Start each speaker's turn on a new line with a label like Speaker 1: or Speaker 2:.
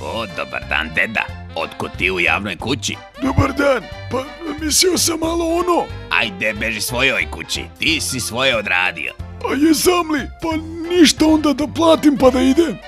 Speaker 1: O, dobar dan, deda. Otko ti u javnoj kući?
Speaker 2: Dobar dan, pa mislio sam malo ono.
Speaker 1: Ajde, beži svojoj kući, ti si svoje odradio.
Speaker 2: A jesam li? Pa ništa onda da platim pa da idem.